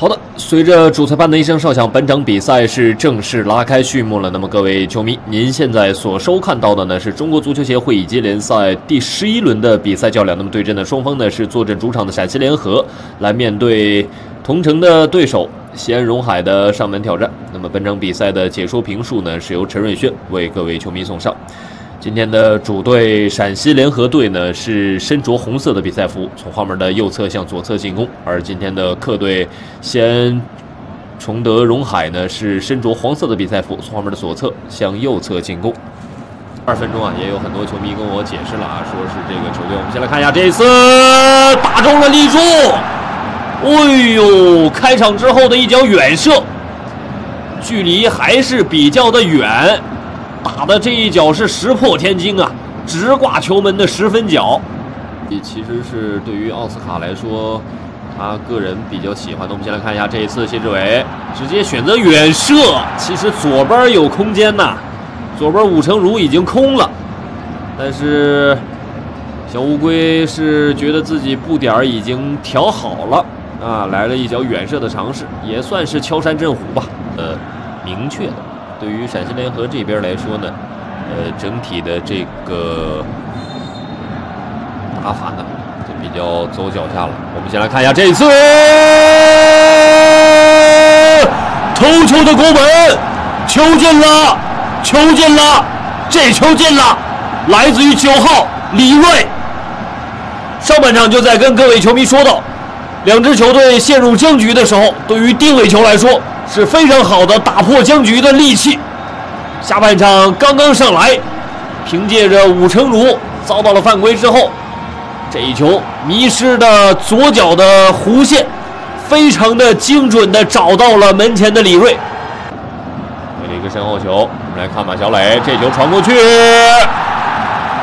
好的，随着主裁判的一声哨响，本场比赛是正式拉开序幕了。那么各位球迷，您现在所收看到的呢是中国足球协会乙级联赛第十一轮的比赛较量。那么对阵的双方呢是坐镇主场的陕西联合，来面对同城的对手西安荣海的上门挑战。那么本场比赛的解说评述呢是由陈瑞轩为各位球迷送上。今天的主队陕西联合队呢是身着红色的比赛服，从后面的右侧向左侧进攻；而今天的客队西安崇德荣海呢是身着黄色的比赛服，从后面的左侧向右侧进攻。二分钟啊，也有很多球迷跟我解释了啊，说是这个球队。我们先来看一下，这次打中了立柱，哎呦，开场之后的一脚远射，距离还是比较的远。打的这一脚是石破天惊啊，直挂球门的十分脚。也其实是对于奥斯卡来说，他个人比较喜欢的。我们先来看一下这一次谢志伟直接选择远射，其实左边有空间呐，左边武成儒已经空了，但是小乌龟是觉得自己步点已经调好了啊，来了一脚远射的尝试，也算是敲山震虎吧。呃，明确的。对于陕西联合这边来说呢，呃，整体的这个打法呢，就比较走脚下了。我们先来看一下这一次头球的攻门，球进了，球进了，这球进了，来自于九号李锐。上半场就在跟各位球迷说到，两支球队陷入僵局的时候，对于定位球来说。是非常好的打破僵局的利器。下半场刚刚上来，凭借着武成儒遭到了犯规之后，这一球迷失的左脚的弧线，非常的精准的找到了门前的李锐。给了一个身后球，我们来看马小磊，这球传过去，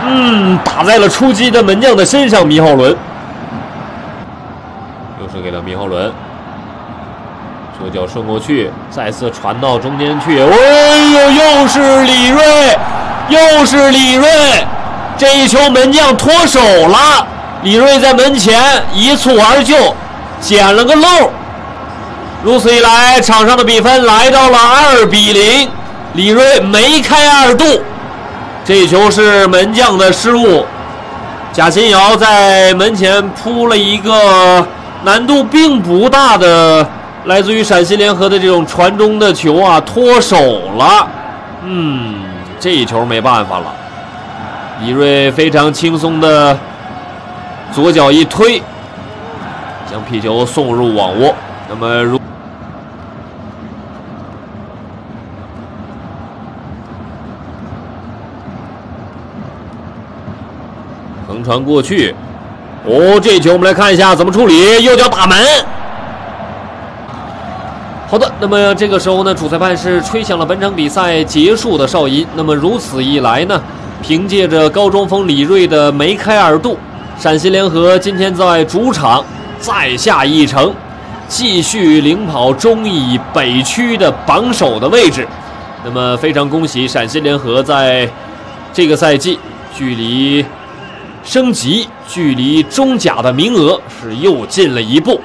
嗯，打在了出击的门将的身上。米浩伦，又是给了米浩伦。左脚顺过去，再次传到中间去。哎呦，又是李锐，又是李锐，这一球门将脱手了。李锐在门前一蹴而就，捡了个漏。如此一来，场上的比分来到了二比零。李锐梅开二度，这球是门将的失误。贾新瑶在门前扑了一个难度并不大的。来自于陕西联合的这种传中的球啊，脱手了。嗯，这一球没办法了。李瑞非常轻松的左脚一推，将皮球送入网窝。那么，如横传过去，哦，这球我们来看一下怎么处理，右脚打门。好的，那么这个时候呢，主裁判是吹响了本场比赛结束的哨音。那么如此一来呢，凭借着高中锋李锐的梅开二度，陕西联合今天在主场再下一城，继续领跑中乙北区的榜首的位置。那么非常恭喜陕西联合在这个赛季距离升级、距离中甲的名额是又近了一步。